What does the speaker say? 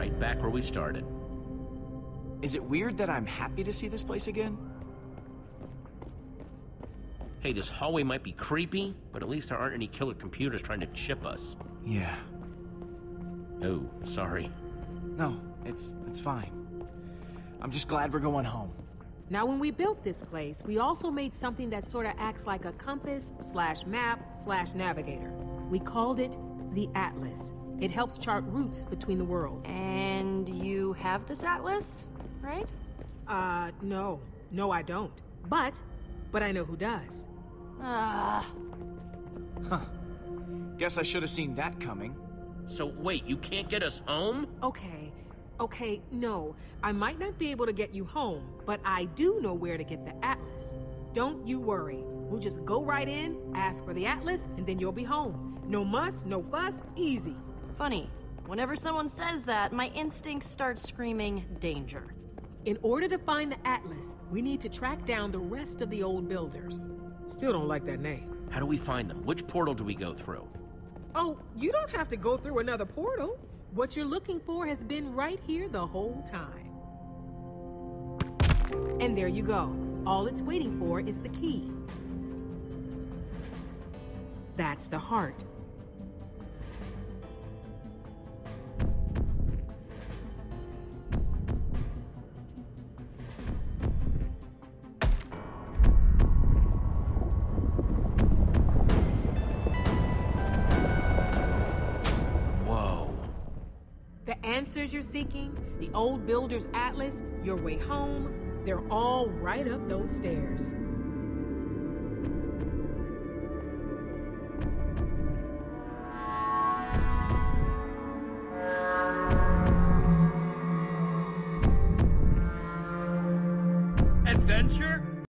Right back where we started. Is it weird that I'm happy to see this place again? Hey, this hallway might be creepy, but at least there aren't any killer computers trying to chip us. Yeah. Oh, sorry. No, it's it's fine. I'm just glad we're going home. Now, when we built this place, we also made something that sort of acts like a compass slash map slash navigator. We called it the Atlas. It helps chart routes between the worlds. And you have this atlas, right? Uh, no. No, I don't. But, but I know who does. Ah, Huh. Guess I should have seen that coming. So wait, you can't get us home? Okay, okay, no. I might not be able to get you home, but I do know where to get the Atlas. Don't you worry. We'll just go right in, ask for the Atlas, and then you'll be home. No muss, no fuss, easy. Funny. Whenever someone says that, my instincts start screaming danger. In order to find the Atlas, we need to track down the rest of the old builders. Still don't like that name. How do we find them? Which portal do we go through? Oh, you don't have to go through another portal. What you're looking for has been right here the whole time. And there you go. All it's waiting for is the key. That's the heart. Answers you're seeking, the old builder's atlas, your way home, they're all right up those stairs. Adventure?